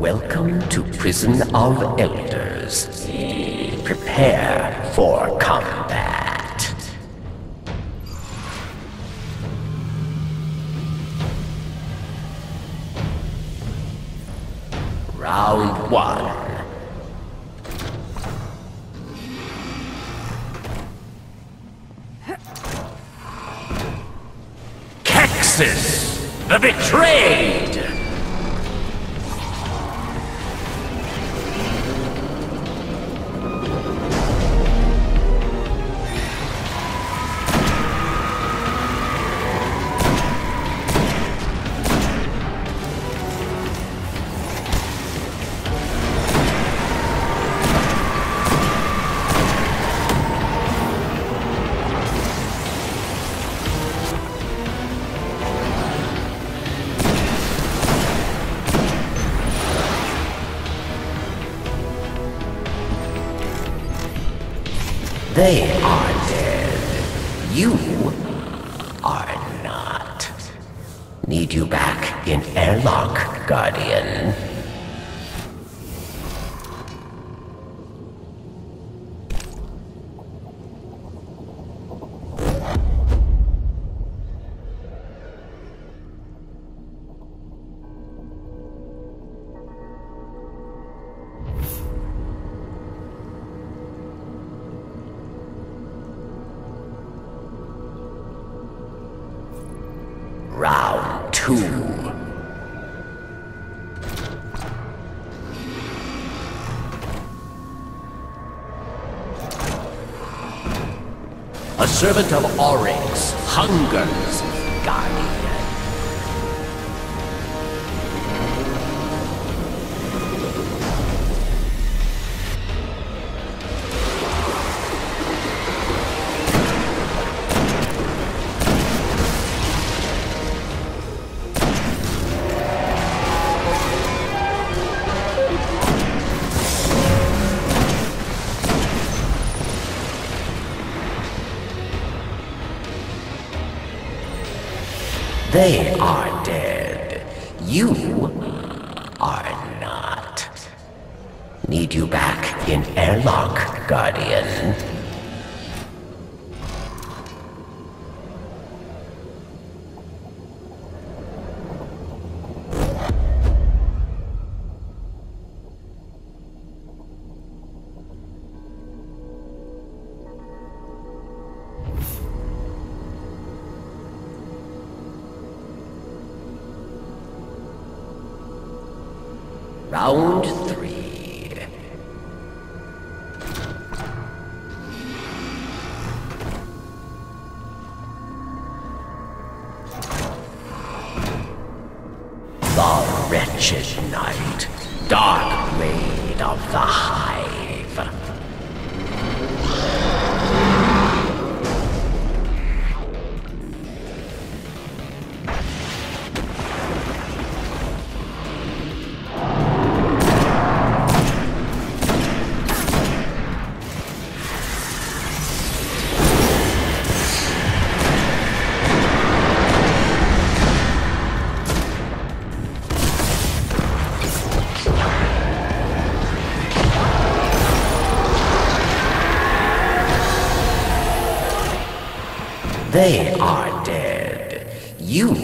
Welcome to Prison of Elders. Prepare for combat. Round one. The betrayed! They are dead. You are not. Need you back in airlock, Guardian. Two. A servant of Oryx hungers, They are dead. You are not. Need you back in airlock, Guardian. Round three. The wretched knight, dark blade of the hive. They are dead. You